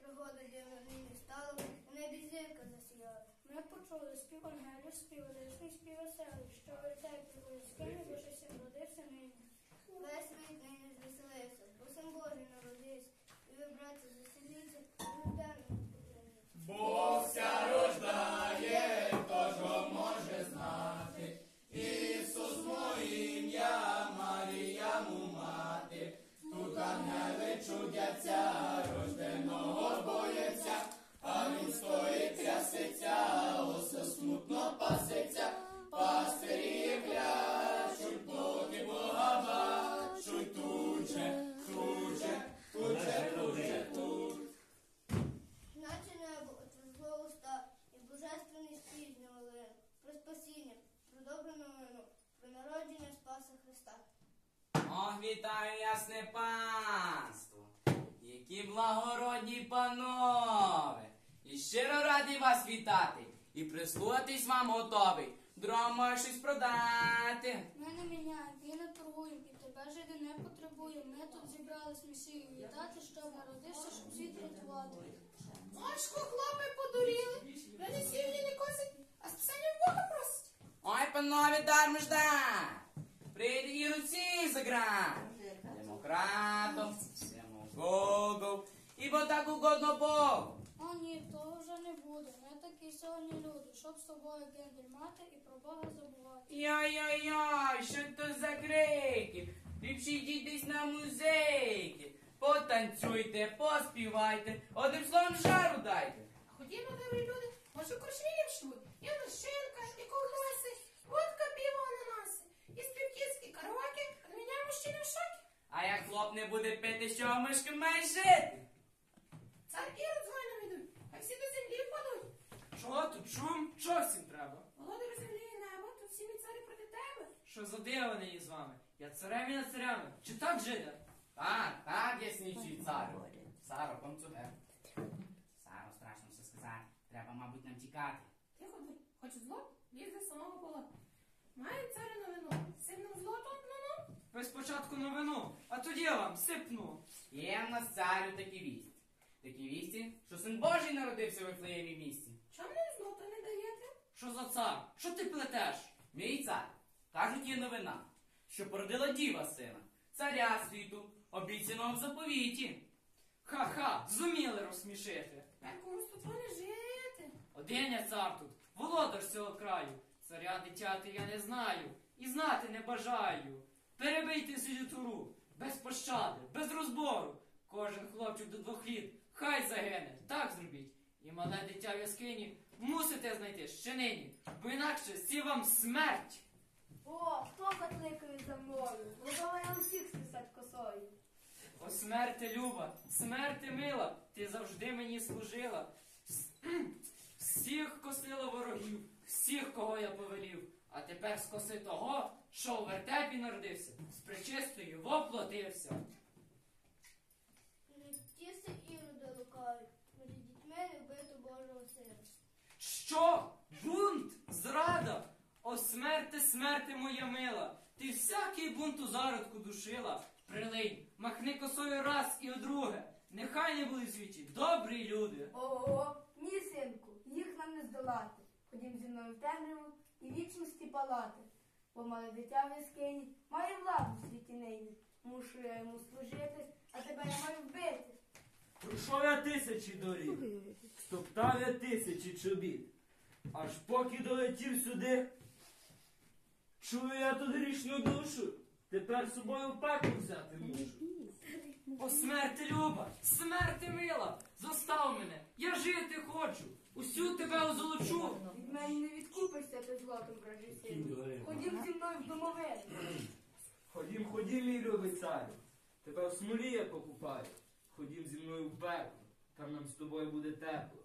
Пригода дивна не стала, в небі зірка засіяла. Ми почули спів ангелів, спів лисний, спів веселий, що бо щось їм родився нині. Весь світ нині звеселився, бо сам Божий народився. І ви, братці, заселіться, рожденному поклоніться. Бог ся рождає, хто може знати. Ісус моє ім'я, Марія му мати. Тут ангели чудяться, добру новину, про народження Спаса Христа. Ох, вітаю, ясне панство! Які благородні панове! І щиро радий вас вітати! І прислухатись вам готовий. Дрова щось продати. Ми не міняємо і не торгуємо, і тебе жиди не потребуємо. Ми тут зібрались Месію вітати, щоб народився, щоб світ рятувати. Машко, хлопи подуріли, ви не сім'ї не косить, а списання в Бога просить. Панове, дармо! Прийди і руці заграй! Демократом, демагогом, ібо так угодно Богу. О ні, того вже не буде. Ми такі сьогодні люди, щоб з тобою гендель мати і про Бога забувати. Йой-йой-йой, що то за крики? Ліпше йдіть десь на музейки. Потанцюйте, поспівайте, одним словом жару дайте. Ходімо, добрі люди, може куршвілів шлють, і лишинка, і ковбаси, водка пиво ананаси, і співкіцькі караоке, а мене мужчини в шокі. Хлоп не буде пити, з чого мишка має жити? Цар Ірод з воїном ідуть, а всі до землі впадуть. Чого тут шум? Що всім треба? Володарю землі і неба, тут всі мій царі проти тебе. Що за диво нині з вами? Я царем і над царями. Чи так жиде? Так, так, яснічий царю. Саро, комцуге. Саро, страшно все сказати. Треба, мабуть, нам тікати. Тихо, хоч зло, ліз до самого пола. Має царю новину, сильним злотом, ну-ну. Ви спочатку новину, а тоді я вам сипну. Є в нас царю такі вісті. Такі вісті, що син Божий народився в Вифлеємі місті. Чому мені злото не даєте? Що за цар? Що ти плетеш? Мій цар, кажуть, є новина, що породила діва сина, царя світу, обіцяного в заповіті. Ха-ха, зуміли розсмішити. Як комусь тут не жити. Один я цар тут, володар цього краю. Царя дитяти я не знаю і знати не бажаю. Перебийте цю туру, без пощади, без розбору. Кожен хлопчик до двох літ, хай загине, так зробіть. І мале дитя в яскині мусите знайти ще нині, бо інакше сі вам смерть. О, хто котликає за мною? Готова я усіх списать косою. О, смерти люба, смерти мила, ти завжди мені служила. Всіх косила ворогів, всіх, кого я повелів. А тепер скоси того, що у вертепі народився, з причистою воплотився. Тіси іроди лукаві, між дітьми не вбито Божого сина. Що? Бунт? Зрада? О, смерти, смерти моя мила! Ти всякий бунт у зародку душила. Прилинь, махни косою раз і одруге. Нехай не були в світі добрі люди. Ого, ні, синку, їх нам не здолати. Ходім зі мною в темряву і вічності палати. Бо мале дитя в яскині має владу в світі нині. Мушу я йому служити, а тебе я маю вбити. Пройшов я тисячі доріг, стоптав я тисячі чобіт, аж поки долетів сюди, чую я тут грішну душу, тепер з собою в пекло взяти мушу. О, смерти люба, смерти мила, зостав мене, я жити хочу, усю тебе озолочу. Від мене не відкупишся ти злотом, прожити. Ходім зі мною в домовець. Ходім, ходім, мій любий царю, тебе в смолі я покупаю, ходім зі мною в пекло, там нам з тобою буде тепло.